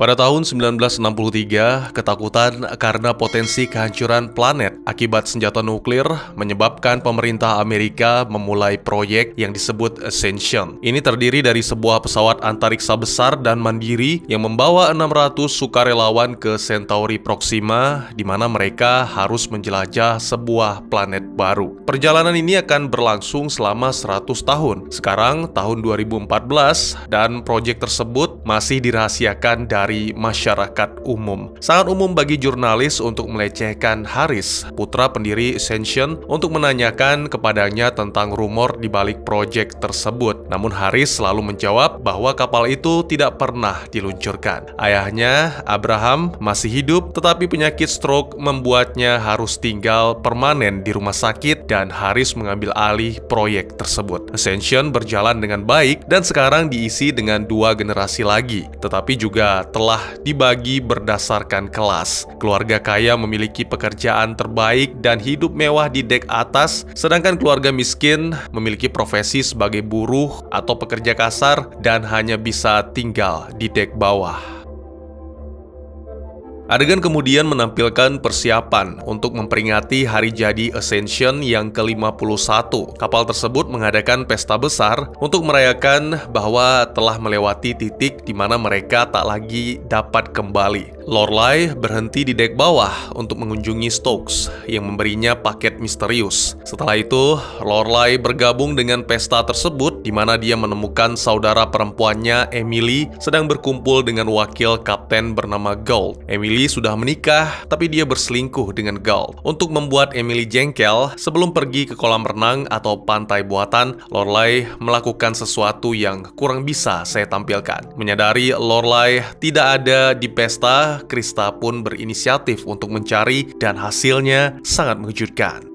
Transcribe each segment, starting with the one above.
Pada tahun 1963, ketakutan karena potensi kehancuran planet akibat senjata nuklir menyebabkan pemerintah Amerika memulai proyek yang disebut Ascension. Ini terdiri dari sebuah pesawat antariksa besar dan mandiri yang membawa 600 sukarelawan ke Centauri Proxima di mana mereka harus menjelajah sebuah planet baru. Perjalanan ini akan berlangsung selama 100 tahun. Sekarang tahun 2014 dan proyek tersebut masih dirahasiakan dari dari masyarakat umum. Sangat umum bagi jurnalis untuk melecehkan Haris, putra pendiri Ascension, untuk menanyakan kepadanya tentang rumor di balik proyek tersebut. Namun Haris selalu menjawab bahwa kapal itu tidak pernah diluncurkan. Ayahnya, Abraham, masih hidup, tetapi penyakit stroke membuatnya harus tinggal permanen di rumah sakit dan Haris mengambil alih proyek tersebut. Ascension berjalan dengan baik dan sekarang diisi dengan dua generasi lagi, tetapi juga telah dibagi berdasarkan kelas. Keluarga kaya memiliki pekerjaan terbaik dan hidup mewah di dek atas, sedangkan keluarga miskin memiliki profesi sebagai buruh atau pekerja kasar dan hanya bisa tinggal di dek bawah. Adegan kemudian menampilkan persiapan untuk memperingati hari jadi Ascension yang ke-51. Kapal tersebut mengadakan pesta besar untuk merayakan bahwa telah melewati titik di mana mereka tak lagi dapat kembali. Lorelai berhenti di dek bawah untuk mengunjungi Stokes yang memberinya paket misterius. Setelah itu, Lorelai bergabung dengan pesta tersebut di mana dia menemukan saudara perempuannya Emily sedang berkumpul dengan wakil kapten bernama Gold. Emily sudah menikah, tapi dia berselingkuh dengan Gold. Untuk membuat Emily jengkel, sebelum pergi ke kolam renang atau pantai buatan, Lorelai melakukan sesuatu yang kurang bisa saya tampilkan. Menyadari Lorelai tidak ada di pesta, Krista pun berinisiatif untuk mencari dan hasilnya sangat mengejutkan.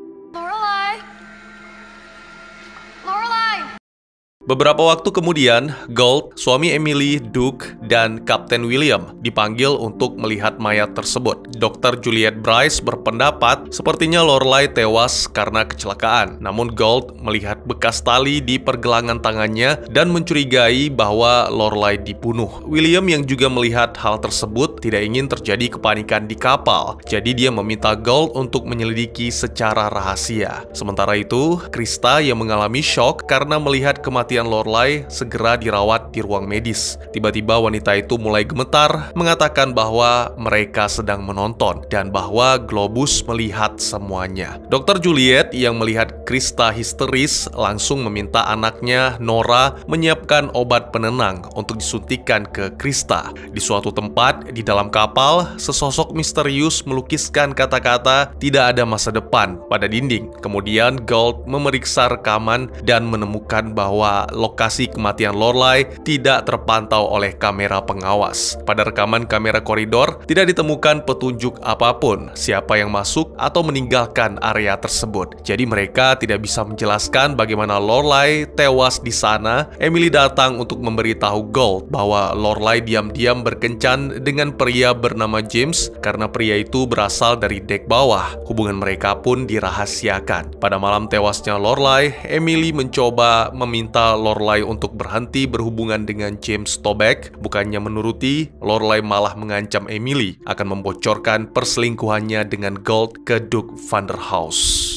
Beberapa waktu kemudian, Gold, suami Emily, Duke, dan Kapten William dipanggil untuk melihat mayat tersebut. Dr. Juliet Bryce berpendapat sepertinya Lorelai tewas karena kecelakaan. Namun Gold melihat bekas tali di pergelangan tangannya dan mencurigai bahwa Lorelai dibunuh. William yang juga melihat hal tersebut tidak ingin terjadi kepanikan di kapal. Jadi dia meminta Gold untuk menyelidiki secara rahasia. Sementara itu, Krista yang mengalami shock karena melihat kematian kematian Lorelai segera dirawat di ruang medis. Tiba-tiba wanita itu mulai gemetar, mengatakan bahwa mereka sedang menonton dan bahwa Globus melihat semuanya. Dr. Juliet yang melihat Krista histeris langsung meminta anaknya Nora menyiapkan obat penenang untuk disuntikan ke Krista. Di suatu tempat di dalam kapal, sesosok misterius melukiskan kata-kata tidak ada masa depan pada dinding. Kemudian Gold memeriksa rekaman dan menemukan bahwa lokasi kematian Lorelai tidak terpantau oleh kamera pengawas. Pada rekaman kamera koridor, tidak ditemukan petunjuk apa pun siapa yang masuk atau meninggalkan area tersebut. Jadi mereka tidak bisa menjelaskan bagaimana Lorelai tewas di sana. Emily datang untuk memberitahu Gold bahwa Lorelai diam-diam berkencan dengan pria bernama James karena pria itu berasal dari dek bawah. Hubungan mereka pun dirahasiakan. Pada malam tewasnya Lorelai, Emily mencoba meminta Lorelai untuk berhenti berhubungan dengan James Toback, bukannya menuruti, Lorelai malah mengancam Emily akan membocorkan perselingkuhannya dengan Gold ke Duke Vanderhouse.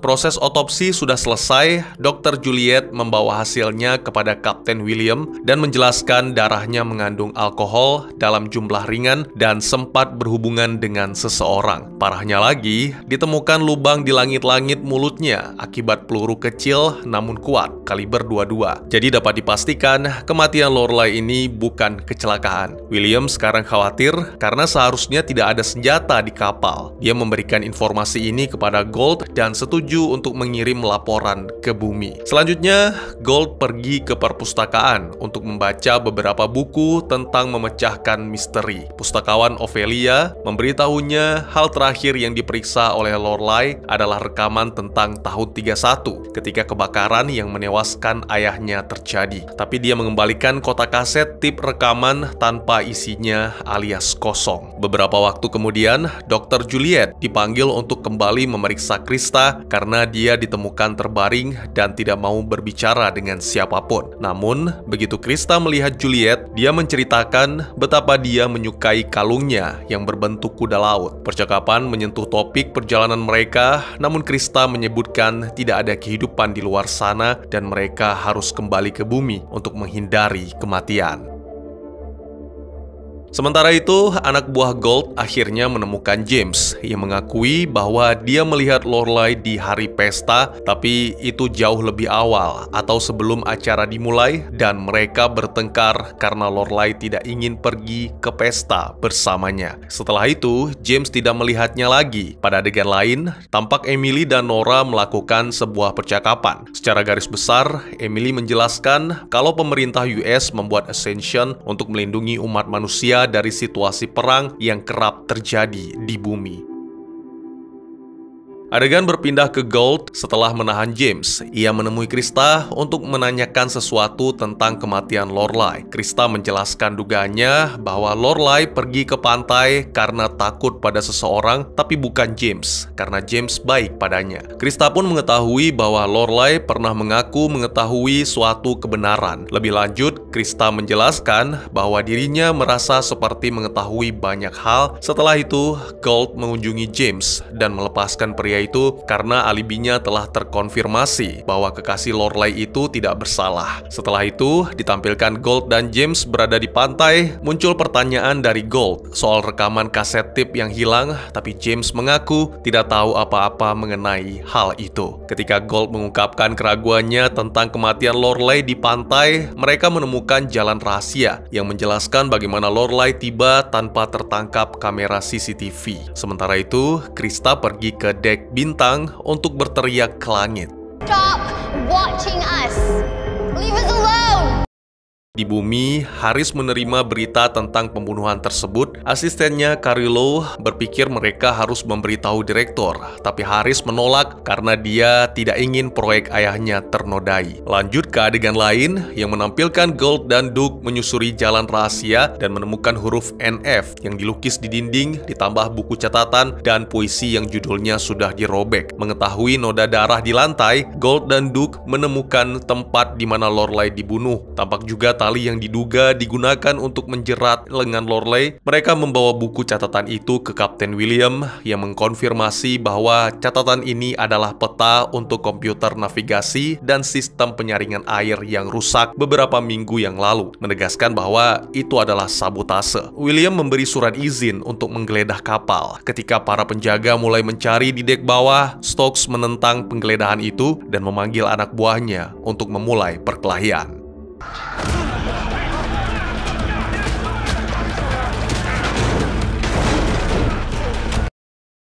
Proses otopsi sudah selesai, Dr. Juliet membawa hasilnya kepada Kapten William dan menjelaskan darahnya mengandung alkohol dalam jumlah ringan dan sempat berhubungan dengan seseorang. Parahnya lagi, ditemukan lubang di langit-langit mulutnya akibat peluru kecil namun kuat, kaliber 22. Jadi dapat dipastikan kematian Lorelai ini bukan kecelakaan. William sekarang khawatir karena seharusnya tidak ada senjata di kapal. Dia memberikan informasi ini kepada Gold dan setuju setuju untuk mengirim laporan ke bumi. Selanjutnya, Gold pergi ke perpustakaan untuk membaca beberapa buku tentang memecahkan misteri. Pustakawan Ophelia memberitahunya hal terakhir yang diperiksa oleh Lorelai adalah rekaman tentang tahun 31 ketika kebakaran yang menewaskan ayahnya terjadi. Tapi dia mengembalikan kotak kaset tip rekaman tanpa isinya alias kosong. Beberapa waktu kemudian, Dr. Juliet dipanggil untuk kembali memeriksa Krista karena karena dia ditemukan terbaring dan tidak mau berbicara dengan siapa pun. Namun, begitu Krista melihat Juliet, dia menceritakan betapa dia menyukai kalungnya yang berbentuk kuda laut. Percakapan menyentuh topik perjalanan mereka, namun Krista menyebutkan tidak ada kehidupan di luar sana dan mereka harus kembali ke bumi untuk menghindari kematian. Sementara itu, anak buah Gold akhirnya menemukan James yang mengakui bahwa dia melihat Lorelai di hari pesta, tapi itu jauh lebih awal atau sebelum acara dimulai dan mereka bertengkar karena Lorelai tidak ingin pergi ke pesta bersamanya. Setelah itu, James tidak melihatnya lagi. Pada adegan lain, tampak Emily dan Nora melakukan sebuah percakapan. Secara garis besar, Emily menjelaskan kalau pemerintah US membuat Ascension untuk melindungi umat manusia dari situasi perang yang kerap terjadi di bumi. Adegan berpindah ke Gold setelah menahan James. Ia menemui Krista untuk menanyakan sesuatu tentang kematian Lorelai. Krista menjelaskan dugaannya bahwa Lorelai pergi ke pantai karena takut pada seseorang, tapi bukan James, karena James baik padanya. Krista pun mengetahui bahwa Lorelai pernah mengaku mengetahui suatu kebenaran. Lebih lanjut, Krista menjelaskan bahwa dirinya merasa seperti mengetahui banyak hal. Setelah itu, Gold mengunjungi James dan melepaskan pria itu karena alibinya telah terkonfirmasi bahwa kekasih Lorelai itu tidak bersalah. Setelah itu, ditampilkan Gold dan James berada di pantai, muncul pertanyaan dari Gold soal rekaman kaset tip yang hilang, tapi James mengaku tidak tahu apa-apa mengenai hal itu. Ketika Gold mengungkapkan keraguannya tentang kematian Lorelai di pantai, mereka menemukan jalan rahasia yang menjelaskan bagaimana Lorelai tiba tanpa tertangkap kamera CCTV. Sementara itu, Krista pergi ke dek bintang untuk berteriak ke langit. Stop watching us. Leave us alone. Di bumi, Haris menerima berita tentang pembunuhan tersebut. Asistennya Carilo berpikir mereka harus memberitahu direktur, tapi Haris menolak karena dia tidak ingin proyek ayahnya ternodai. Lanjut ke adegan lain yang menampilkan Gold dan Duke menyusuri jalan rahasia dan menemukan huruf NF yang dilukis di dinding ditambah buku catatan dan puisi yang judulnya sudah dirobek. Mengetahui noda darah di lantai, Gold dan Duke menemukan tempat di mana Lorelai dibunuh. Tampak juga tali yang diduga digunakan untuk menjerat lengan Lorelai, mereka membawa buku catatan itu ke Kapten William yang mengkonfirmasi bahwa catatan ini adalah peta untuk komputer navigasi dan sistem penyaringan air yang rusak beberapa minggu yang lalu, menegaskan bahwa itu adalah sabotase. William memberi surat izin untuk menggeledah kapal. Ketika para penjaga mulai mencari di dek bawah, Stokes menentang penggeledahan itu dan memanggil anak buahnya untuk memulai perkelahian.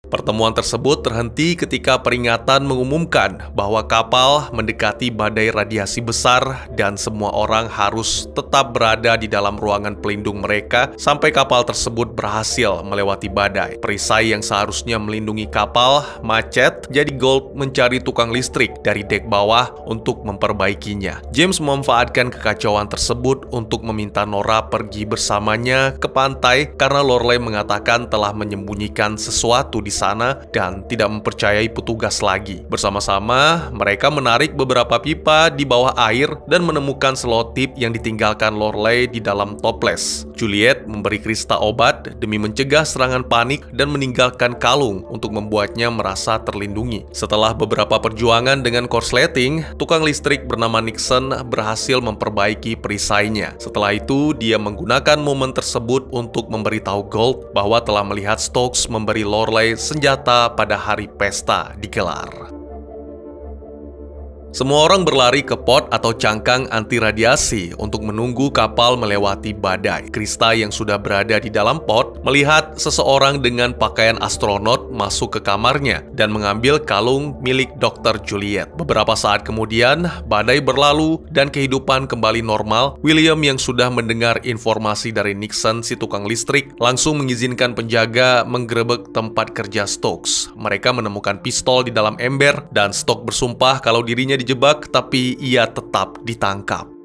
Pertemuan tersebut terhenti ketika peringatan mengumumkan bahwa kapal mendekati badai radiasi besar dan semua orang harus tetap berada di dalam ruangan pelindung mereka sampai kapal tersebut berhasil melewati badai. Perisai yang seharusnya melindungi kapal macet, jadi Gold mencari tukang listrik dari dek bawah untuk memperbaikinya. James memanfaatkan kekacauan tersebut untuk meminta Nora pergi bersamanya ke pantai karena Lorelai mengatakan telah menyembunyikan sesuatu di sana dan tidak mempercayai petugas lagi. Bersama-sama, mereka menarik beberapa pipa di bawah air dan menemukan selotip yang ditinggalkan Lorelai di dalam toples. Juliet memberi Krista obat demi mencegah serangan panik dan meninggalkan kalung untuk membuatnya merasa terlindungi. Setelah beberapa perjuangan dengan korsleting, tukang listrik bernama Nixon berhasil memperbaiki perisainya. Setelah itu, dia menggunakan momen tersebut untuk memberitahu Gold bahwa telah melihat Stokes memberi Lorelai senjata pada hari pesta digelar. Semua orang berlari ke pot atau cangkang anti radiasi untuk menunggu kapal melewati badai. Krista yang sudah berada di dalam pot melihat seseorang dengan pakaian astronot masuk ke kamarnya dan mengambil kalung milik Dr. Juliet. Beberapa saat kemudian, badai berlalu dan kehidupan kembali normal. William yang sudah mendengar informasi dari Nixon si tukang listrik langsung mengizinkan penjaga menggerebek tempat kerja Stokes. Mereka menemukan pistol di dalam ember dan Stokes bersumpah kalau dirinya di dijebak, tapi ia tetap ditangkap.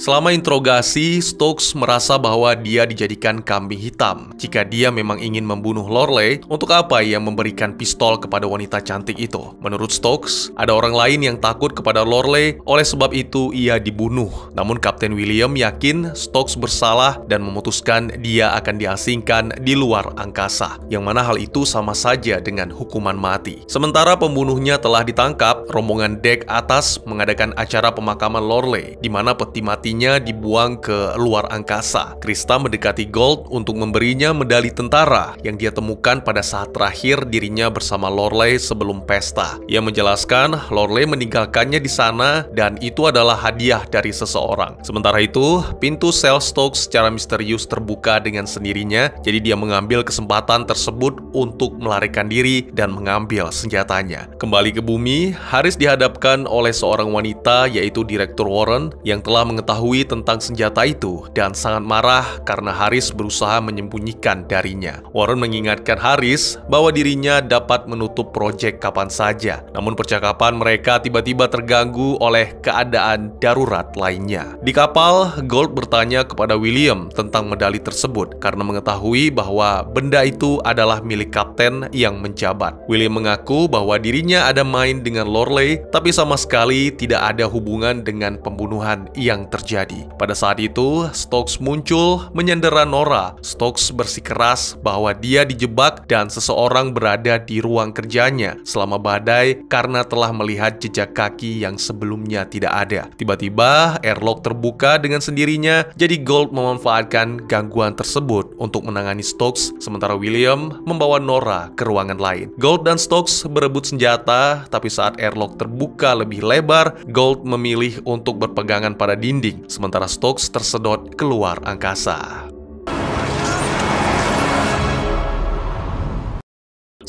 Selama interogasi, Stokes merasa bahwa dia dijadikan kambing hitam. Jika dia memang ingin membunuh Lorelei, untuk apa ia memberikan pistol kepada wanita cantik itu? Menurut Stokes, ada orang lain yang takut kepada Lorelei, oleh sebab itu ia dibunuh. Namun Kapten William yakin Stokes bersalah dan memutuskan dia akan diasingkan di luar angkasa, yang mana hal itu sama saja dengan hukuman mati. Sementara pembunuhnya telah ditangkap, rombongan dek atas mengadakan acara pemakaman Lorelei, di mana peti mati dibuang ke luar angkasa. Krista mendekati Gold untuk memberinya medali tentara yang dia temukan pada saat terakhir dirinya bersama Lorelei sebelum pesta. Ia menjelaskan Lorelei meninggalkannya di sana dan itu adalah hadiah dari seseorang. Sementara itu, pintu sel Stokes secara misterius terbuka dengan sendirinya, jadi dia mengambil kesempatan tersebut untuk melarikan diri dan mengambil senjatanya. Kembali ke bumi, Haris dihadapkan oleh seorang wanita yaitu Direktur Warren yang telah mengetahui mengetahui tentang senjata itu dan sangat marah karena Haris berusaha menyembunyikan darinya. Warren mengingatkan Haris bahwa dirinya dapat menutup proyek kapan saja. Namun percakapan mereka tiba-tiba terganggu oleh keadaan darurat lainnya. Di kapal, Gold bertanya kepada William tentang medali tersebut karena mengetahui bahwa benda itu adalah milik kapten yang menjabat. William mengaku bahwa dirinya ada main dengan Lorelei, tapi sama sekali tidak ada hubungan dengan pembunuhan yang terjadi terjadi. Pada saat itu, Stokes muncul menyandera Nora. Stokes bersikeras bahwa dia dijebak dan seseorang berada di ruang kerjanya selama badai karena telah melihat jejak kaki yang sebelumnya tidak ada. Tiba-tiba, airlock terbuka dengan sendirinya, jadi Gold memanfaatkan gangguan tersebut untuk menangani Stokes, sementara William membawa Nora ke ruangan lain. Gold dan Stokes berebut senjata, tapi saat airlock terbuka lebih lebar, Gold memilih untuk berpegangan pada dinding sementara Stokes tersedot keluar angkasa.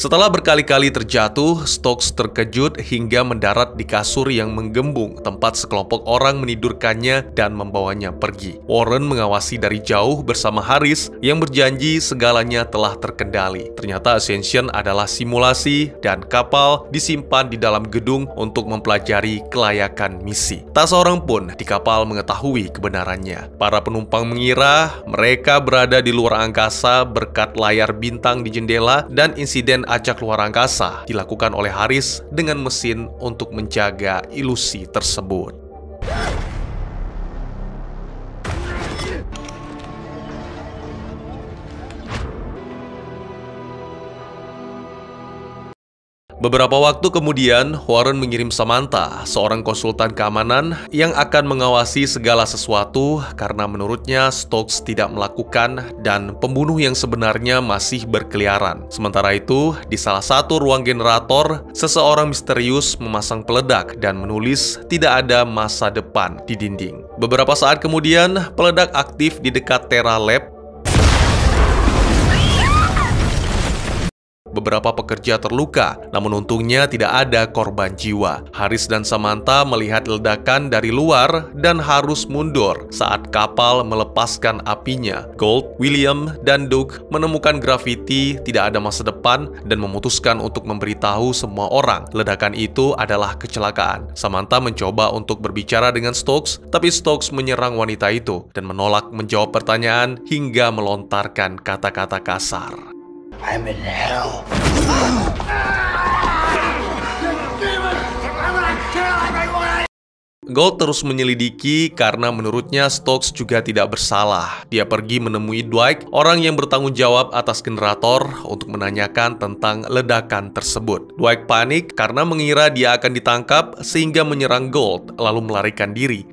Setelah berkali-kali terjatuh, Stokes terkejut hingga mendarat di kasur yang menggembung, tempat sekelompok orang menidurkannya dan membawanya pergi. Warren mengawasi dari jauh bersama Harris yang berjanji segalanya telah terkendali. Ternyata Ascension adalah simulasi dan kapal disimpan di dalam gedung untuk mempelajari kelayakan misi. Tak seorang pun di kapal mengetahui kebenarannya. Para penumpang mengira mereka berada di luar angkasa berkat layar bintang di jendela dan insiden acak luar angkasa dilakukan oleh Haris dengan mesin untuk menjaga ilusi tersebut. Beberapa waktu kemudian, Warren mengirim Samantha, seorang konsultan keamanan yang akan mengawasi segala sesuatu karena menurutnya Stokes tidak melakukan dan pembunuh yang sebenarnya masih berkeliaran. Sementara itu, di salah satu ruang generator, seseorang misterius memasang peledak dan menulis tidak ada masa depan di dinding. Beberapa saat kemudian, peledak aktif di dekat Terra Lab Beberapa pekerja terluka, namun untungnya tidak ada korban jiwa. Haris dan Samantha melihat ledakan dari luar dan harus mundur saat kapal melepaskan apinya. Gold, William, dan Duke menemukan grafiti tidak ada masa depan dan memutuskan untuk memberitahu semua orang ledakan itu adalah kecelakaan. Samantha mencoba untuk berbicara dengan Stokes, tapi Stokes menyerang wanita itu dan menolak menjawab pertanyaan hingga melontarkan kata-kata kasar. I'm in hell. Gold terus menyelidiki karena menurutnya Stokes juga tidak bersalah. Dia pergi menemui Dwight, orang yang bertanggung jawab atas generator, untuk menanyakan tentang ledakan tersebut. Dwight panik karena mengira dia akan ditangkap sehingga menyerang Gold, lalu melarikan diri.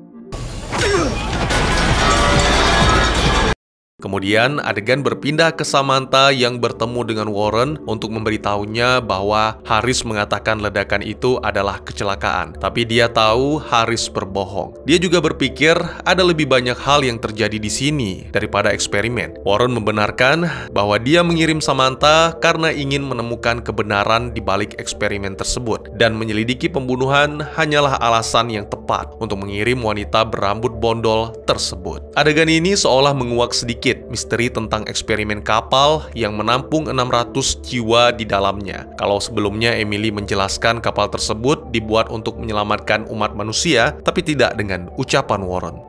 Kemudian adegan berpindah ke Samantha yang bertemu dengan Warren untuk memberitahunya bahwa Haris mengatakan ledakan itu adalah kecelakaan. Tapi dia tahu Haris berbohong. Dia juga berpikir ada lebih banyak hal yang terjadi di sini daripada eksperimen. Warren membenarkan bahwa dia mengirim Samantha karena ingin menemukan kebenaran di balik eksperimen tersebut dan menyelidiki pembunuhan hanyalah alasan yang tepat untuk mengirim wanita berambut bondol tersebut. Adegan ini seolah menguak sedikit sedikit misteri tentang eksperimen kapal yang menampung 600 jiwa di dalamnya. Kalau sebelumnya Emily menjelaskan kapal tersebut dibuat untuk menyelamatkan umat manusia, tapi tidak dengan ucapan Warren.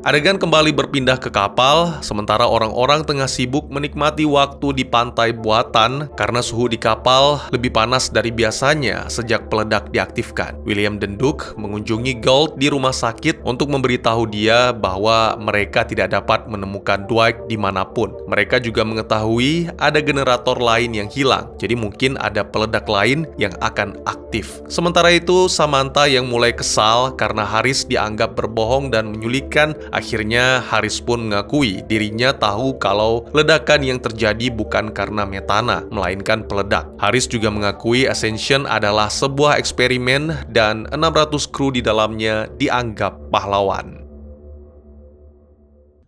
Adegan kembali berpindah ke kapal, sementara orang-orang tengah sibuk menikmati waktu di pantai buatan karena suhu di kapal lebih panas dari biasanya sejak peledak diaktifkan. William dan Duke mengunjungi Gold di rumah sakit untuk memberitahu dia bahwa mereka tidak dapat menemukan Dwight di mana pun. Mereka juga mengetahui ada generator lain yang hilang, jadi mungkin ada peledak lain yang akan aktif. Sementara itu, Samantha yang mulai kesal karena Haris dianggap berbohong dan menyulitkan Akhirnya Haris pun mengakui dirinya tahu kalau ledakan yang terjadi bukan karena metana, melainkan peledak. Haris juga mengakui Ascension adalah sebuah eksperimen dan 600 kru di dalamnya dianggap pahlawan.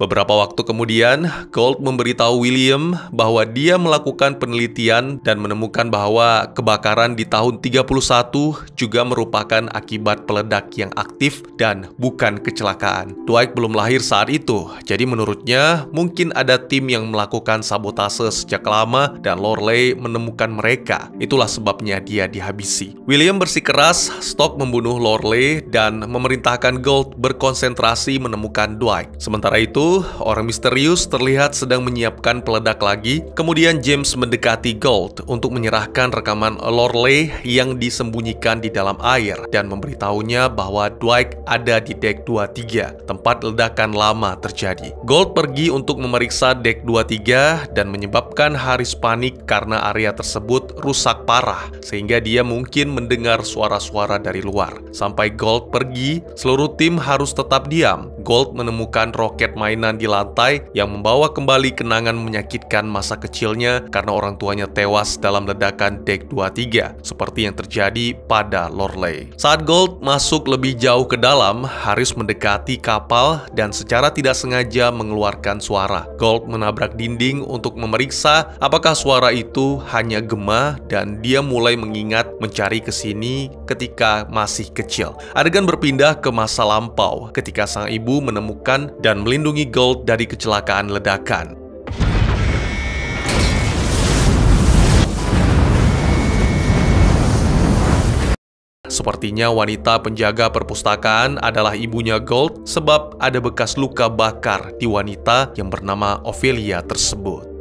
Beberapa waktu kemudian, Gold memberitahu William bahwa dia melakukan penelitian dan menemukan bahwa kebakaran di tahun 31 juga merupakan akibat peledak yang aktif dan bukan kecelakaan. Dwight belum lahir saat itu, jadi menurutnya mungkin ada tim yang melakukan sabotase sejak lama dan Lorelei menemukan mereka. Itulah sebabnya dia dihabisi. William bersikeras stok membunuh Lorelei dan memerintahkan Gold berkonsentrasi menemukan Dwight. Sementara itu, orang misterius terlihat sedang menyiapkan peledak lagi. Kemudian James mendekati Gold untuk menyerahkan rekaman Lorelei yang disembunyikan di dalam air dan memberitahunya bahwa Dwight ada di dek 23, tempat ledakan lama terjadi. Gold pergi untuk memeriksa dek 23 dan menyebabkan Haris panik karena area tersebut rusak parah, sehingga dia mungkin mendengar suara-suara dari luar. Sampai Gold pergi, seluruh tim harus tetap diam. Gold menemukan roket mainan mainan di lantai yang membawa kembali kenangan menyakitkan masa kecilnya karena orang tuanya tewas dalam ledakan Dek 23, seperti yang terjadi pada Lorelei. Saat Gold masuk lebih jauh ke dalam, Haris mendekati kapal dan secara tidak sengaja mengeluarkan suara. Gold menabrak dinding untuk memeriksa apakah suara itu hanya gema dan dia mulai mengingat mencari ke sini ketika masih kecil. Adegan berpindah ke masa lampau ketika sang ibu menemukan dan melindungi Gold dari kecelakaan ledakan. Sepertinya wanita penjaga perpustakaan adalah ibunya Gold sebab ada bekas luka bakar di wanita yang bernama Ophelia tersebut.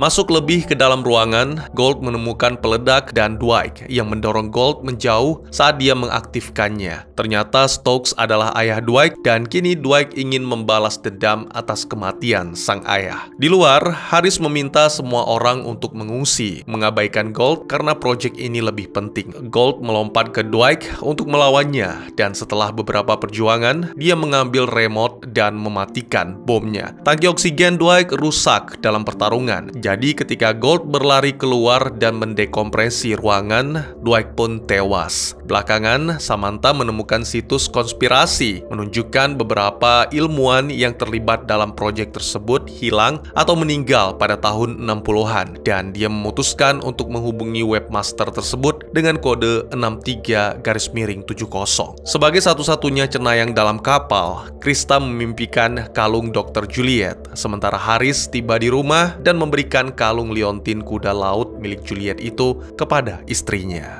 Masuk lebih ke dalam ruangan, Gold menemukan peledak dan Dwight yang mendorong Gold menjauh saat dia mengaktifkannya. Ternyata Stokes adalah ayah Dwight dan kini Dwight ingin membalas dendam atas kematian sang ayah. Di luar, Harris meminta semua orang untuk mengungsi, mengabaikan Gold karena proyek ini lebih penting. Gold melompat ke Dwight untuk melawannya dan setelah beberapa perjuangan, dia mengambil remote dan mematikan bomnya. Tangki oksigen Dwight rusak dalam pertarungan. Jadi ketika Gold berlari keluar dan mendekompresi ruangan, Dwight pun tewas. Belakangan, Samantha menemukan situs konspirasi menunjukkan beberapa ilmuwan yang terlibat dalam proyek tersebut hilang atau meninggal pada tahun 60-an dan dia memutuskan untuk menghubungi webmaster tersebut dengan kode 63 garis miring 70. Sebagai satu-satunya cenayang dalam kapal, Krista memimpikan kalung Dr. Juliet, sementara Haris tiba di rumah dan memberikan memberikan kalung liontin kuda laut milik Juliet itu kepada istrinya.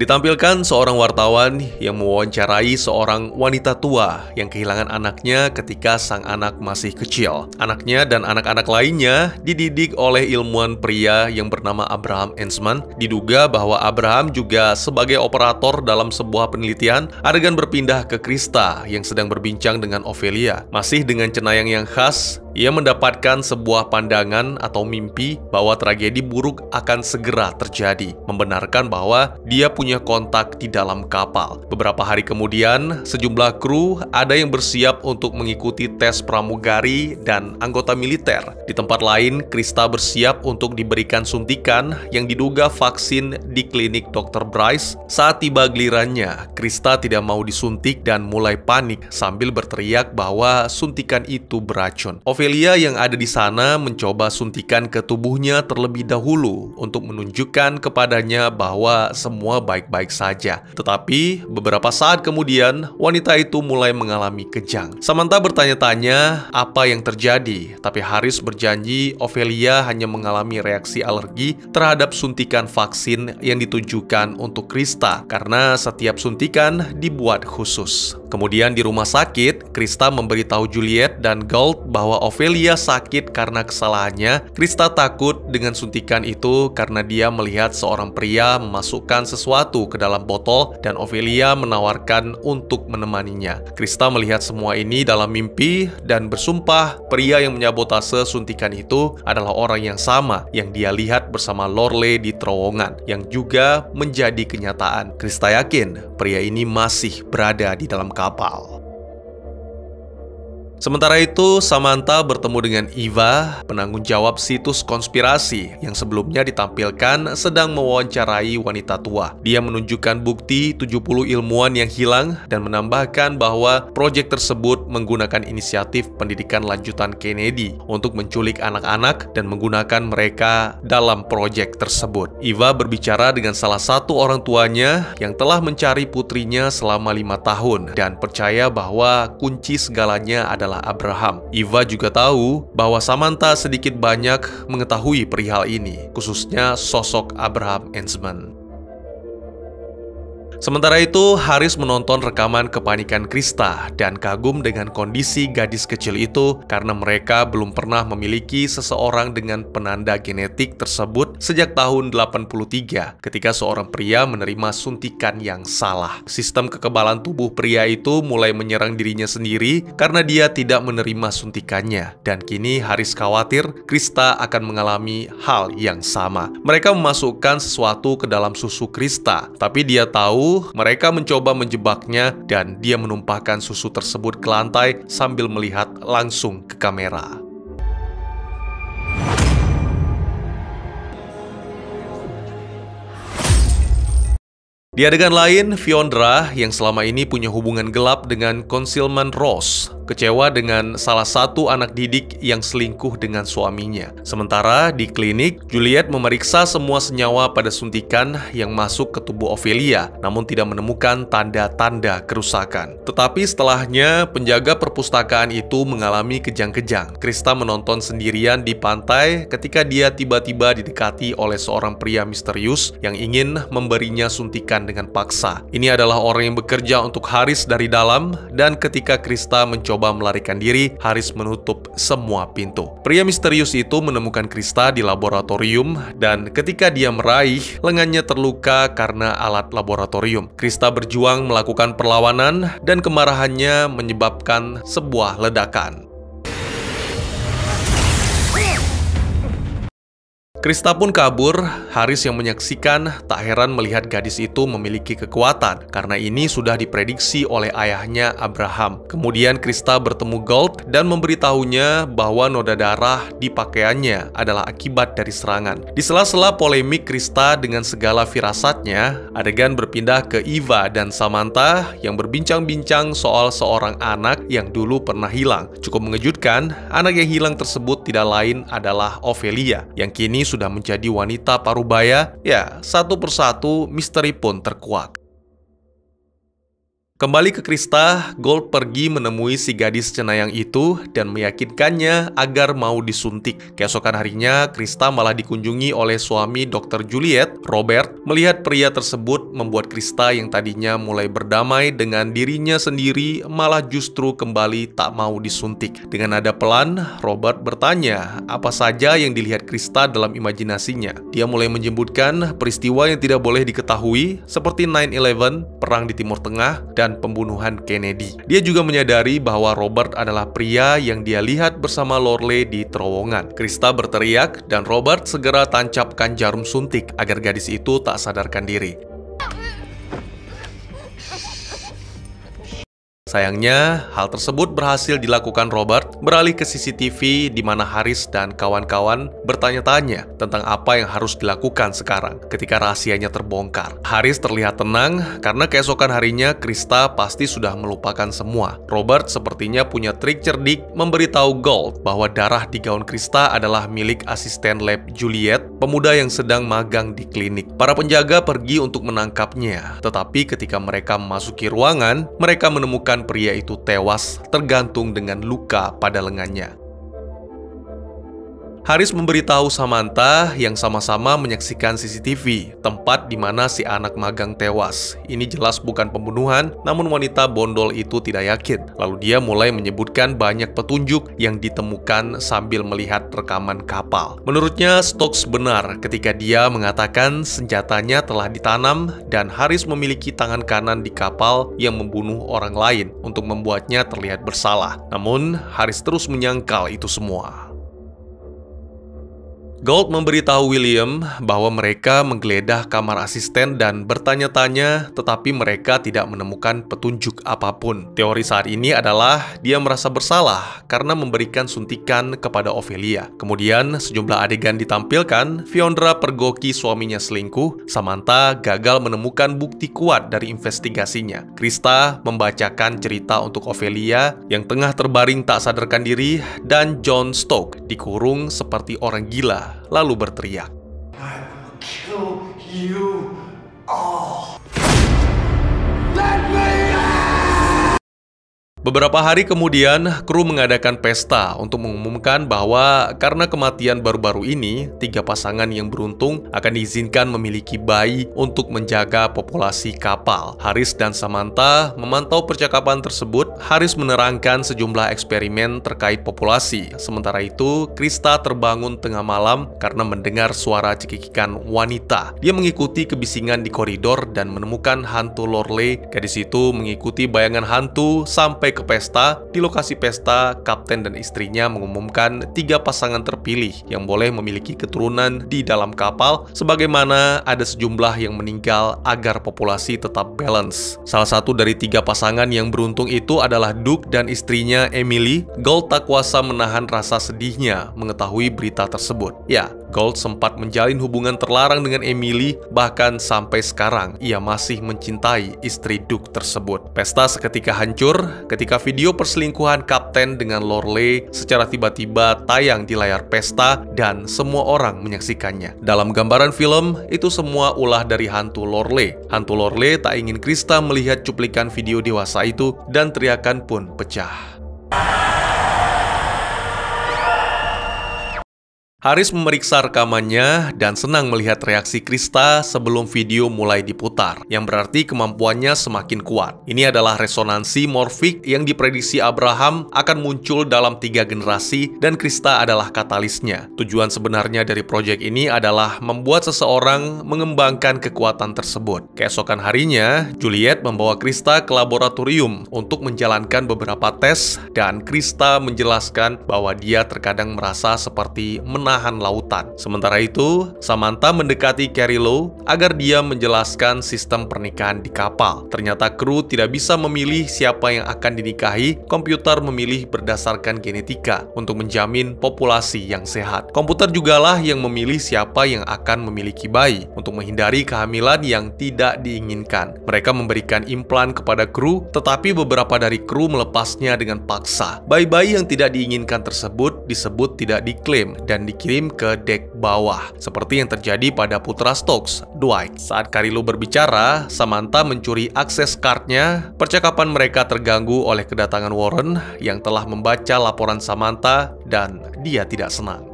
Ditampilkan seorang wartawan yang mewawancarai seorang wanita tua yang kehilangan anaknya ketika sang anak masih kecil. Anaknya dan anak-anak lainnya dididik oleh ilmuwan pria yang bernama Abraham Ensman. Diduga bahwa Abraham juga sebagai operator dalam sebuah penelitian. Adegan berpindah ke Krista yang sedang berbincang dengan Ophelia. Masih dengan cenayang yang khas, ia mendapatkan sebuah pandangan atau mimpi bahwa tragedi buruk akan segera terjadi, membenarkan bahwa dia punya kontak di dalam kapal. Beberapa hari kemudian, sejumlah kru ada yang bersiap untuk mengikuti tes pramugari dan anggota militer. Di tempat lain, Krista bersiap untuk diberikan suntikan yang diduga vaksin di klinik Dr. Bryce. Saat tiba gilirannya, Krista tidak mau disuntik dan mulai panik sambil berteriak bahwa suntikan itu beracun. Ophelia yang ada di sana mencoba suntikan ke tubuhnya terlebih dahulu untuk menunjukkan kepadanya bahwa semua baik-baik saja. Tetapi beberapa saat kemudian, wanita itu mulai mengalami kejang. Samantha bertanya-tanya apa yang terjadi, tapi Haris berjanji Ophelia hanya mengalami reaksi alergi terhadap suntikan vaksin yang ditujukan untuk Krista karena setiap suntikan dibuat khusus. Kemudian di rumah sakit, Krista memberitahu Juliet dan Gold bahwa Ophelia sakit karena kesalahannya. Krista takut dengan suntikan itu karena dia melihat seorang pria memasukkan sesuatu ke dalam botol dan Ophelia menawarkan untuk menemaninya. Krista melihat semua ini dalam mimpi dan bersumpah pria yang menyabotase suntikan itu adalah orang yang sama yang dia lihat bersama Lorelei di terowongan yang juga menjadi kenyataan. Krista yakin pria ini masih berada di dalam kapal. Sementara itu, Samantha bertemu dengan Eva, penanggung jawab situs konspirasi yang sebelumnya ditampilkan sedang mewawancarai wanita tua. Dia menunjukkan bukti 70 ilmuwan yang hilang dan menambahkan bahwa proyek tersebut menggunakan inisiatif pendidikan lanjutan Kennedy untuk menculik anak-anak dan menggunakan mereka dalam proyek tersebut. Eva berbicara dengan salah satu orang tuanya yang telah mencari putrinya selama lima tahun dan percaya bahwa kunci segalanya adalah adalah Abraham. Eva juga tahu bahwa Samantha sedikit banyak mengetahui perihal ini, khususnya sosok Abraham Ensman. Sementara itu, Haris menonton rekaman kepanikan Krista dan kagum dengan kondisi gadis kecil itu karena mereka belum pernah memiliki seseorang dengan penanda genetik tersebut sejak tahun 83 ketika seorang pria menerima suntikan yang salah. Sistem kekebalan tubuh pria itu mulai menyerang dirinya sendiri karena dia tidak menerima suntikannya dan kini Haris khawatir Krista akan mengalami hal yang sama. Mereka memasukkan sesuatu ke dalam susu Krista, tapi dia tahu mereka mencoba menjebaknya dan dia menumpahkan susu tersebut ke lantai sambil melihat langsung ke kamera. Di adegan lain, Fiondra yang selama ini punya hubungan gelap dengan Concealment Rose kecewa dengan salah satu anak didik yang selingkuh dengan suaminya. Sementara di klinik, Juliet memeriksa semua senyawa pada suntikan yang masuk ke tubuh Ophelia, namun tidak menemukan tanda-tanda kerusakan. Tetapi setelahnya, penjaga perpustakaan itu mengalami kejang-kejang. Krista menonton sendirian di pantai ketika dia tiba-tiba didekati oleh seorang pria misterius yang ingin memberinya suntikan dengan paksa. Ini adalah orang yang bekerja untuk Haris dari dalam, dan ketika Krista mencoba mencoba melarikan diri, Haris menutup semua pintu. Pria misterius itu menemukan Krista di laboratorium dan ketika dia meraih, lengannya terluka karena alat laboratorium. Krista berjuang melakukan perlawanan dan kemarahannya menyebabkan sebuah ledakan. Krista pun kabur, Haris yang menyaksikan tak heran melihat gadis itu memiliki kekuatan karena ini sudah diprediksi oleh ayahnya Abraham. Kemudian Krista bertemu Gold dan memberitahunya bahwa noda darah di pakaiannya adalah akibat dari serangan. Di sela-sela polemik Krista dengan segala firasatnya, adegan berpindah ke Eva dan Samantha yang berbincang-bincang soal seorang anak yang dulu pernah hilang. Cukup mengejutkan, anak yang hilang tersebut tidak lain adalah Ophelia yang kini sudah menjadi wanita parubaya, ya satu persatu misteri pun terkuak. Kembali ke Krista, Gold pergi menemui si gadis cenayang itu dan meyakinkannya agar mau disuntik. Keesokan harinya, Krista malah dikunjungi oleh suami Dr. Juliet, Robert, melihat pria tersebut membuat Krista yang tadinya mulai berdamai dengan dirinya sendiri malah justru kembali tak mau disuntik. Dengan nada pelan, Robert bertanya apa saja yang dilihat Krista dalam imajinasinya. Dia mulai menyebutkan peristiwa yang tidak boleh diketahui seperti 9-11, perang di Timur Tengah, dan dan pembunuhan Kennedy. Dia juga menyadari bahwa Robert adalah pria yang dia lihat bersama Lorelei di terowongan. Krista berteriak dan Robert segera tancapkan jarum suntik agar gadis itu tak sadarkan diri. Sayangnya, hal tersebut berhasil dilakukan Robert beralih ke CCTV di mana Haris dan kawan-kawan bertanya-tanya tentang apa yang harus dilakukan sekarang ketika rahasianya terbongkar. Haris terlihat tenang karena keesokan harinya Krista pasti sudah melupakan semua. Robert sepertinya punya trik cerdik memberitahu Gold bahwa darah di gaun Krista adalah milik asisten lab Juliet, pemuda yang sedang magang di klinik. Para penjaga pergi untuk menangkapnya, tetapi ketika mereka memasuki ruangan, mereka menemukan pria itu tewas tergantung dengan luka pada lengannya. Haris memberitahu Samantha yang sama-sama menyaksikan CCTV, tempat di mana si anak magang tewas. Ini jelas bukan pembunuhan, namun wanita bondol itu tidak yakin. Lalu dia mulai menyebutkan banyak petunjuk yang ditemukan sambil melihat rekaman kapal. Menurutnya, Stokes benar ketika dia mengatakan senjatanya telah ditanam dan Haris memiliki tangan kanan di kapal yang membunuh orang lain untuk membuatnya terlihat bersalah. Namun, Haris terus menyangkal itu semua. Gold memberitahu William bahwa mereka menggeledah kamar asisten dan bertanya-tanya, tetapi mereka tidak menemukan petunjuk apa pun. Teori saat ini adalah dia merasa bersalah karena memberikan suntikan kepada Ophelia. Kemudian, sejumlah adegan ditampilkan, Fiondra pergoki suaminya selingkuh, Samantha gagal menemukan bukti kuat dari investigasinya. Krista membacakan cerita untuk Ophelia yang tengah terbaring tak sadarkan diri, dan John Stoke dikurung seperti orang gila lalu berteriak. Kill you all. Beberapa hari kemudian, kru mengadakan pesta untuk mengumumkan bahwa karena kematian baru-baru ini, tiga pasangan yang beruntung akan diizinkan memiliki bayi untuk menjaga populasi kapal. Haris dan Samantha memantau percakapan tersebut. Haris menerangkan sejumlah eksperimen terkait populasi. Sementara itu, Krista terbangun tengah malam karena mendengar suara cekikikan wanita. Dia mengikuti kebisingan di koridor dan menemukan hantu Lorley. Gadis itu mengikuti bayangan hantu sampai ke pesta, di lokasi pesta, kapten dan istrinya mengumumkan tiga pasangan terpilih yang boleh memiliki keturunan di dalam kapal, sebagaimana ada sejumlah yang meninggal agar populasi tetap balance. Salah satu dari tiga pasangan yang beruntung itu adalah Duke dan istrinya Emily. Gold tak kuasa menahan rasa sedihnya mengetahui berita tersebut. Ya, Gold sempat menjalin hubungan terlarang dengan Emily, bahkan sampai sekarang ia masih mencintai istri Duke tersebut. Pesta seketika hancur ketika video perselingkuhan Kapten dengan Lorelei secara tiba-tiba tayang di layar pesta dan semua orang menyaksikannya. Dalam gambaran film, itu semua ulah dari hantu Lorelei. Hantu Lorelei tak ingin Krista melihat cuplikan video dewasa itu dan teriakan pun pecah. Haris memeriksa rekamannya dan senang melihat reaksi Krista sebelum video mulai diputar, yang berarti kemampuannya semakin kuat. Ini adalah resonansi morfik yang diprediksi Abraham akan muncul dalam tiga generasi dan Krista adalah katalisnya. Tujuan sebenarnya dari proyek ini adalah membuat seseorang mengembangkan kekuatan tersebut. Keesokan harinya, Juliet membawa Krista ke laboratorium untuk menjalankan beberapa tes dan Krista menjelaskan bahwa dia terkadang merasa seperti menang menahan lautan. Sementara itu, Samantha mendekati Carrie Lowe agar dia menjelaskan sistem pernikahan di kapal. Ternyata kru tidak bisa memilih siapa yang akan dinikahi, komputer memilih berdasarkan genetika untuk menjamin populasi yang sehat. Komputer jugalah yang memilih siapa yang akan memiliki bayi untuk menghindari kehamilan yang tidak diinginkan. Mereka memberikan implan kepada kru, tetapi beberapa dari kru melepasnya dengan paksa. Bayi-bayi yang tidak diinginkan tersebut disebut tidak diklaim dan di dikirim ke dek bawah, seperti yang terjadi pada putra Stokes, Dwight. Saat Carilo berbicara, Samantha mencuri akses cardnya. Percakapan mereka terganggu oleh kedatangan Warren yang telah membaca laporan Samantha dan dia tidak senang.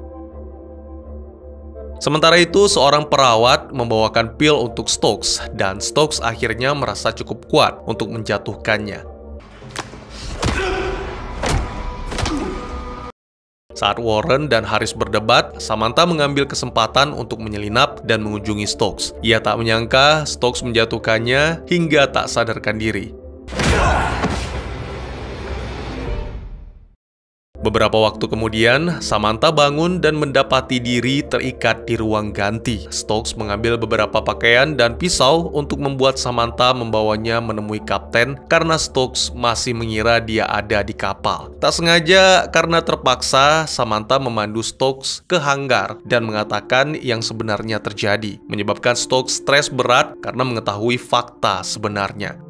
Sementara itu, seorang perawat membawakan pil untuk Stokes, dan Stokes akhirnya merasa cukup kuat untuk menjatuhkannya. Saat Warren dan Harris berdebat, Samantha mengambil kesempatan untuk menyelinap dan mengunjungi Stokes. Ia tak menyangka Stokes menjatuhkannya hingga tak sadarkan diri. Beberapa waktu kemudian, Samantha bangun dan mendapati diri terikat di ruang ganti. Stokes mengambil beberapa pakaian dan pisau untuk membuat Samantha membawanya menemui kapten karena Stokes masih mengira dia ada di kapal. Tak sengaja karena terpaksa, Samantha memandu Stokes ke hanggar dan mengatakan yang sebenarnya terjadi, menyebabkan Stokes stres berat karena mengetahui fakta sebenarnya.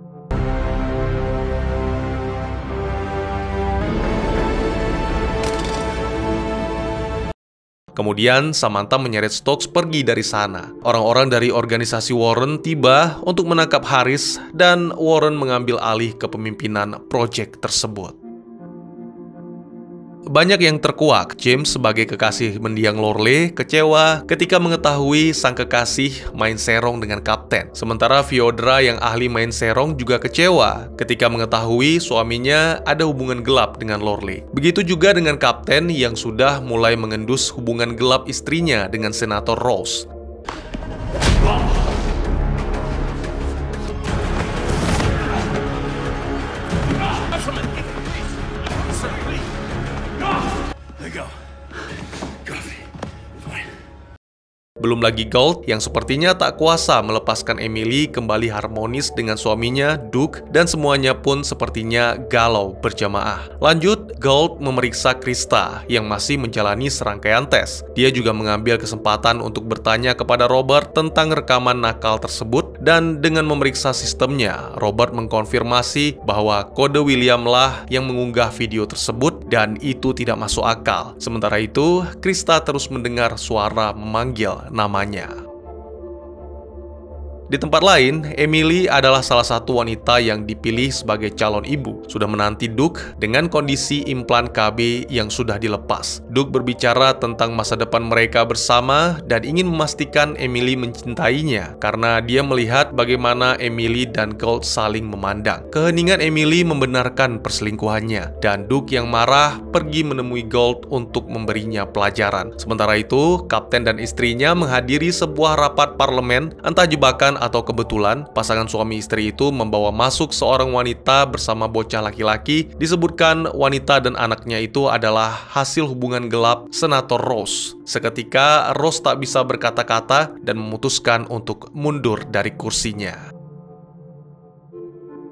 Kemudian Samantha menyeret Stokes pergi dari sana. Orang-orang dari organisasi Warren tiba untuk menangkap Harris dan Warren mengambil alih kepemimpinan proyek tersebut. Banyak yang terkuak. James sebagai kekasih mendiang Lorelei kecewa ketika mengetahui sang kekasih main serong dengan kapten. Sementara Fiodra yang ahli main serong juga kecewa ketika mengetahui suaminya ada hubungan gelap dengan Lorelei. Begitu juga dengan kapten yang sudah mulai mengendus hubungan gelap istrinya dengan Senator Rose. Belum lagi Gold yang sepertinya tak kuasa melepaskan Emily kembali harmonis dengan suaminya, Duke, dan semuanya pun sepertinya galau berjamaah. Lanjut, Gold memeriksa Krista yang masih menjalani serangkaian tes. Dia juga mengambil kesempatan untuk bertanya kepada Robert tentang rekaman nakal tersebut dan dengan memeriksa sistemnya, Robert mengkonfirmasi bahwa kode William lah yang mengunggah video tersebut dan itu tidak masuk akal. Sementara itu, Krista terus mendengar suara memanggil namanya. Di tempat lain, Emily adalah salah satu wanita yang dipilih sebagai calon ibu. Sudah menanti Duke dengan kondisi implan KB yang sudah dilepas. Duke berbicara tentang masa depan mereka bersama dan ingin memastikan Emily mencintainya karena dia melihat bagaimana Emily dan Gold saling memandang. Keheningan Emily membenarkan perselingkuhannya dan Duke yang marah pergi menemui Gold untuk memberinya pelajaran. Sementara itu, kapten dan istrinya menghadiri sebuah rapat parlemen entah jebakan atau kebetulan pasangan suami istri itu membawa masuk seorang wanita bersama bocah laki-laki disebutkan wanita dan anaknya itu adalah hasil hubungan gelap Senator Rose. Seketika Rose tak bisa berkata-kata dan memutuskan untuk mundur dari kursinya.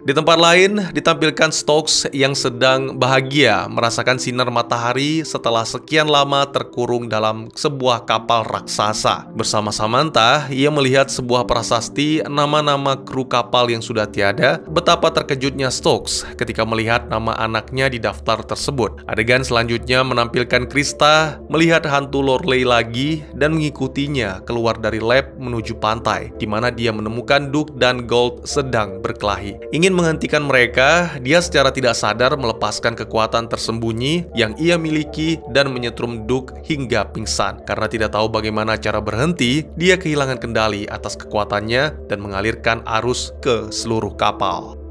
Di tempat lain, ditampilkan Stokes yang sedang bahagia merasakan sinar matahari setelah sekian lama terkurung dalam sebuah kapal raksasa. Bersama Samantha, ia melihat sebuah prasasti nama-nama kru kapal yang sudah tiada. Betapa terkejutnya Stokes ketika melihat nama anaknya di daftar tersebut. Adegan selanjutnya menampilkan Krista melihat hantu Lorelei lagi dan mengikutinya keluar dari lab menuju pantai, di mana dia menemukan Duke dan Gold sedang berkelahi. Ingin menghentikan mereka, dia secara tidak sadar melepaskan kekuatan tersembunyi yang ia miliki dan menyetrum Duke hingga pingsan. Karena tidak tahu bagaimana cara berhenti, dia kehilangan kendali atas kekuatannya dan mengalirkan arus ke seluruh kapal.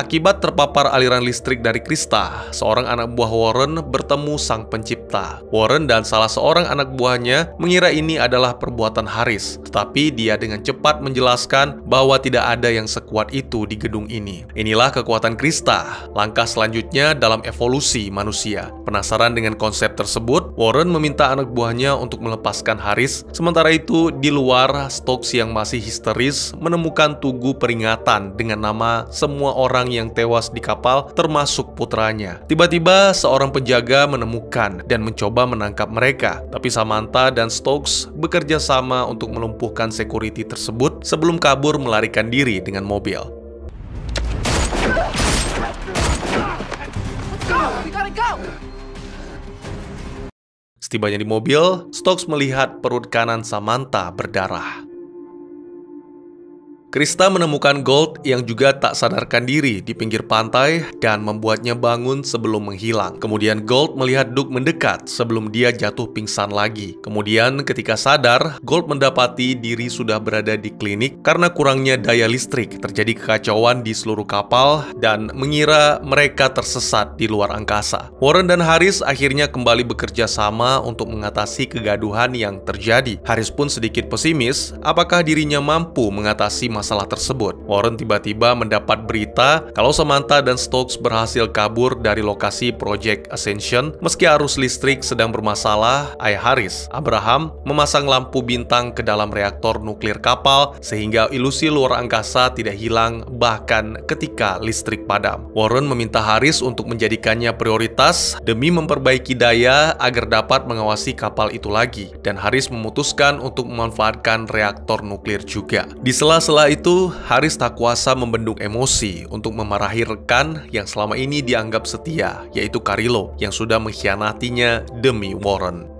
Akibat terpapar aliran listrik dari Krista, seorang anak buah Warren bertemu sang pencipta. Warren dan salah seorang anak buahnya mengira ini adalah perbuatan Haris, tetapi dia dengan cepat menjelaskan bahwa tidak ada yang sekuat itu di gedung ini. Inilah kekuatan Krista, langkah selanjutnya dalam evolusi manusia. Penasaran dengan konsep tersebut, Warren meminta anak buahnya untuk melepaskan Haris. Sementara itu, di luar, Stokes yang masih histeris menemukan tugu peringatan dengan nama semua orang yang tewas di kapal, termasuk putranya. Tiba-tiba, seorang penjaga menemukan dan mencoba menangkap mereka, tapi Samantha dan Stokes bekerja sama untuk melumpuhkan security tersebut sebelum kabur melarikan diri dengan mobil. Setibanya di mobil, Stokes melihat perut kanan Samantha berdarah. Krista menemukan Gold yang juga tak sadarkan diri di pinggir pantai dan membuatnya bangun sebelum menghilang. Kemudian Gold melihat Duke mendekat sebelum dia jatuh pingsan lagi. Kemudian ketika sadar, Gold mendapati diri sudah berada di klinik karena kurangnya daya listrik. Terjadi kekacauan di seluruh kapal dan mengira mereka tersesat di luar angkasa. Warren dan Haris akhirnya kembali bekerja sama untuk mengatasi kegaduhan yang terjadi. Haris pun sedikit pesimis apakah dirinya mampu mengatasi masalah tersebut. Warren tiba-tiba mendapat berita kalau Samantha dan Stokes berhasil kabur dari lokasi Project Ascension meski arus listrik sedang bermasalah. Ayah Haris, Abraham, memasang lampu bintang ke dalam reaktor nuklir kapal sehingga ilusi luar angkasa tidak hilang bahkan ketika listrik padam. Warren meminta Haris untuk menjadikannya prioritas demi memperbaiki daya agar dapat mengawasi kapal itu lagi dan Haris memutuskan untuk memanfaatkan reaktor nuklir juga. Di sela-sela Itu, Haris tak kuasa membendung emosi untuk memarahi rekan yang selama ini dianggap setia, yaitu Carilo, yang sudah mengkhianatinya demi Warren.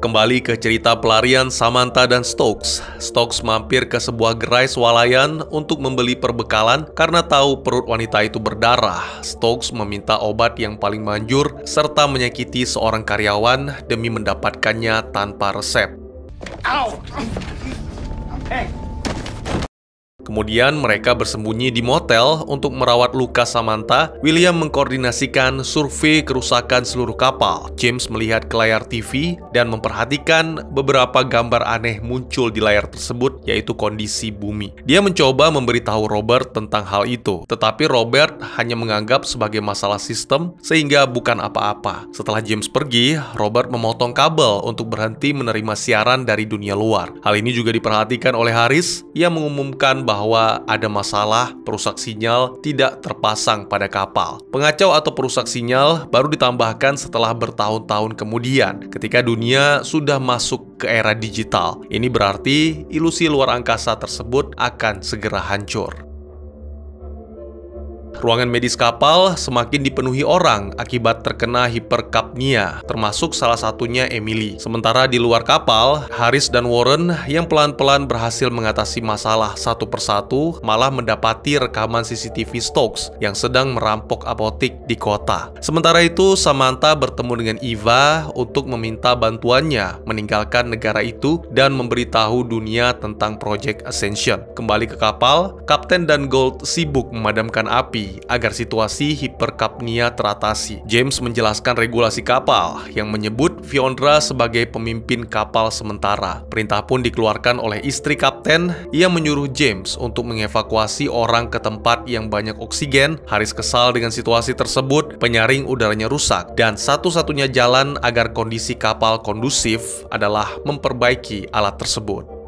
Kembali ke cerita pelarian Samantha dan Stokes. Stokes mampir ke sebuah gerai swalayan untuk membeli perbekalan karena tahu perut wanita itu berdarah. Stokes meminta obat yang paling manjur serta menyakiti seorang karyawan demi mendapatkannya tanpa resep. Ow! 嘿 Kemudian mereka bersembunyi di motel untuk merawat luka Samantha. William mengkoordinasikan survei kerusakan seluruh kapal. James melihat ke layar TV dan memperhatikan beberapa gambar aneh muncul di layar tersebut, yaitu kondisi bumi. Dia mencoba memberitahu Robert tentang hal itu, tetapi Robert hanya menganggap sebagai masalah sistem sehingga bukan apa-apa. Setelah James pergi, Robert memotong kabel untuk berhenti menerima siaran dari dunia luar. Hal ini juga diperhatikan oleh Haris yang mengumumkan bahwa bahwa ada masalah perusak sinyal tidak terpasang pada kapal. Pengacau atau perusak sinyal baru ditambahkan setelah bertahun-tahun kemudian ketika dunia sudah masuk ke era digital. Ini berarti ilusi luar angkasa tersebut akan segera hancur. Ruangan medis kapal semakin dipenuhi orang akibat terkena hiperkapnia, termasuk salah satunya Emily. Sementara di luar kapal, Haris dan Warren yang pelan-pelan berhasil mengatasi masalah satu persatu malah mendapati rekaman CCTV Stokes yang sedang merampok apotik di kota. Sementara itu, Samantha bertemu dengan Eva untuk meminta bantuannya meninggalkan negara itu dan memberitahu dunia tentang Project Ascension. Kembali ke kapal, Kapten dan Gold sibuk memadamkan api agar situasi hiperkapnia teratasi. James menjelaskan regulasi kapal yang menyebut Fiondra sebagai pemimpin kapal sementara. Perintah pun dikeluarkan oleh istri kapten yang menyuruh James untuk mengevakuasi orang ke tempat yang banyak oksigen. Haris kesal dengan situasi tersebut, penyaring udaranya rusak, dan satu-satunya jalan agar kondisi kapal kondusif adalah memperbaiki alat tersebut.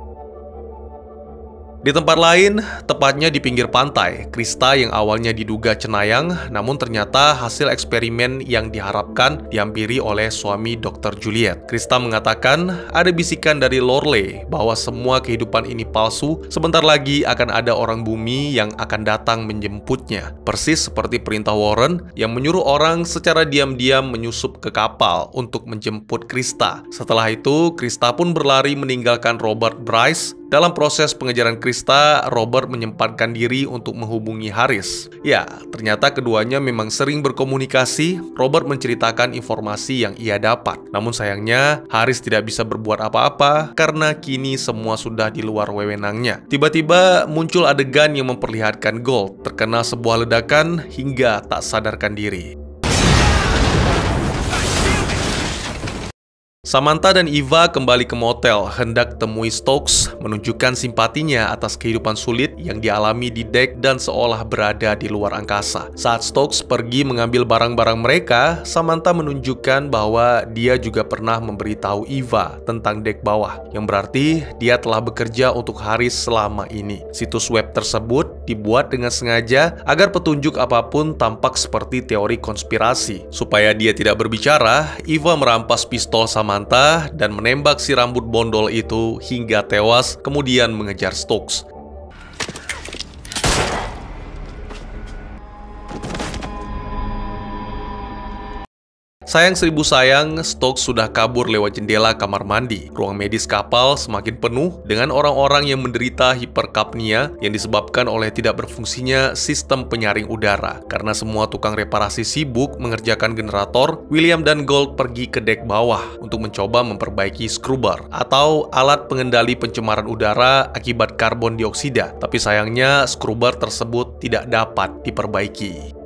Di tempat lain, tepatnya di pinggir pantai, Krista yang awalnya diduga cenayang, namun ternyata hasil eksperimen yang diharapkan dihampiri oleh suami Dr. Juliet. Krista mengatakan ada bisikan dari Lorelei bahwa semua kehidupan ini palsu, sebentar lagi akan ada orang bumi yang akan datang menjemputnya. Persis seperti perintah Warren yang menyuruh orang secara diam-diam menyusup ke kapal untuk menjemput Krista. Setelah itu, Krista pun berlari meninggalkan Robert Bryce dalam proses pengejaran Krista, Robert menyempatkan diri untuk menghubungi Haris. Ya, ternyata keduanya memang sering berkomunikasi. Robert menceritakan informasi yang ia dapat. Namun sayangnya, Haris tidak bisa berbuat apa-apa karena kini semua sudah di luar wewenangnya. Tiba-tiba muncul adegan yang memperlihatkan Gold terkena sebuah ledakan hingga tak sadarkan diri. Samantha dan Eva kembali ke motel hendak temui Stokes menunjukkan simpatinya atas kehidupan sulit yang dialami di dek dan seolah berada di luar angkasa. Saat Stokes pergi mengambil barang-barang mereka, Samantha menunjukkan bahwa dia juga pernah memberitahu Eva tentang dek bawah, yang berarti dia telah bekerja untuk Haris selama ini. Situs web tersebut dibuat dengan sengaja agar petunjuk apa pun tampak seperti teori konspirasi. Supaya dia tidak berbicara, Eva merampas pistol sama Samantha dan menembak si rambut bondol itu hingga tewas kemudian mengejar Stokes. Sayang seribu sayang, Stokes sudah kabur lewat jendela kamar mandi. Ruang medis kapal semakin penuh dengan orang-orang yang menderita hiperkapnia yang disebabkan oleh tidak berfungsinya sistem penyaring udara. Karena semua tukang reparasi sibuk mengerjakan generator, William dan Gold pergi ke dek bawah untuk mencoba memperbaiki scrubber atau alat pengendali pencemaran udara akibat karbon dioksida. Tapi sayangnya scrubber tersebut tidak dapat diperbaiki.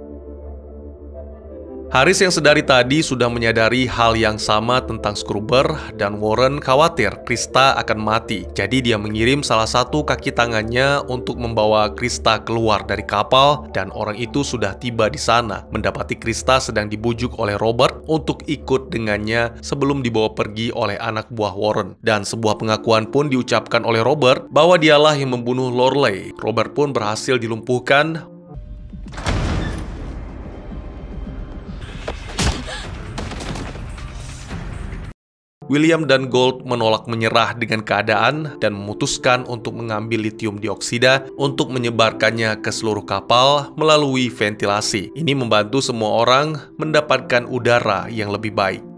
Haris yang sedari tadi sudah menyadari hal yang sama tentang Scrubber dan Warren khawatir Krista akan mati. Jadi dia mengirim salah satu kaki tangannya untuk membawa Krista keluar dari kapal dan orang itu sudah tiba di sana. Mendapati Krista sedang dibujuk oleh Robert untuk ikut dengannya sebelum dibawa pergi oleh anak buah Warren. Dan sebuah pengakuan pun diucapkan oleh Robert bahwa dialah yang membunuh Lorelei. Robert pun berhasil dilumpuhkan William dan Gold menolak menyerah dengan keadaan dan memutuskan untuk mengambil litium dioksida untuk menyebarkannya ke seluruh kapal melalui ventilasi. Ini membantu semua orang mendapatkan udara yang lebih baik.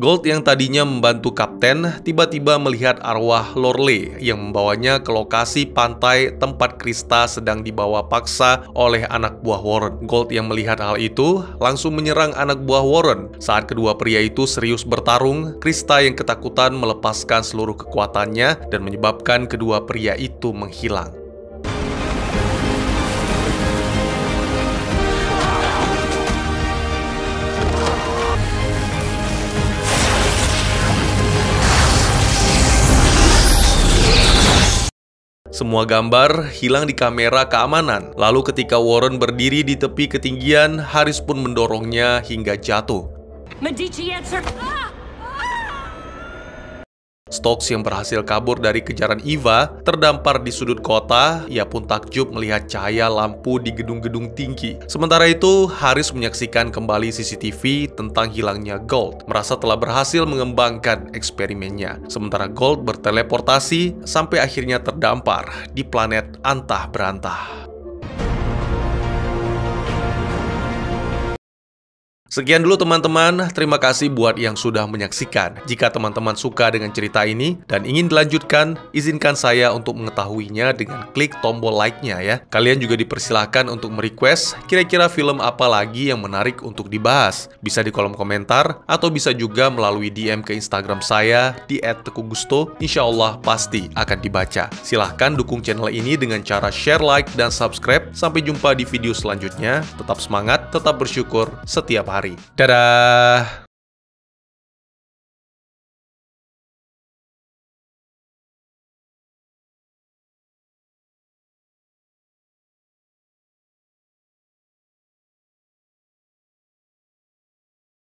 Gold yang tadinya membantu kapten tiba-tiba melihat arwah Lorelei yang membawanya ke lokasi pantai tempat Krista sedang dibawa paksa oleh anak buah Warren. Gold yang melihat hal itu langsung menyerang anak buah Warren. Saat kedua pria itu serius bertarung, Krista yang ketakutan melepaskan seluruh kekuatannya dan menyebabkan kedua pria itu menghilang. Semua gambar hilang di kamera keamanan. Lalu ketika Warren berdiri di tepi ketinggian, Haris pun mendorongnya hingga jatuh. Medici answer. Ah! Stokes yang berhasil kabur dari kejaran Eva terdampar di sudut kota. Ia pun takjub melihat cahaya lampu di gedung-gedung tinggi. Sementara itu, Haris menyaksikan kembali CCTV tentang hilangnya Gold, merasa telah berhasil mengembangkan eksperimennya. Sementara Gold berteleportasi sampai akhirnya terdampar di planet antah berantah. Sekian dulu teman-teman, terima kasih buat yang sudah menyaksikan. Jika teman-teman suka dengan cerita ini dan ingin dilanjutkan, izinkan saya untuk mengetahuinya dengan klik tombol like-nya ya. Kalian juga dipersilahkan untuk merequest kira-kira film apa lagi yang menarik untuk dibahas. Bisa di kolom komentar atau bisa juga melalui DM ke Instagram saya di @tekugusto. Insya Allah pasti akan dibaca. Silahkan dukung channel ini dengan cara share, like, dan subscribe. Sampai jumpa di video selanjutnya. Tetap semangat, tetap bersyukur setiap hari hari. Dadah!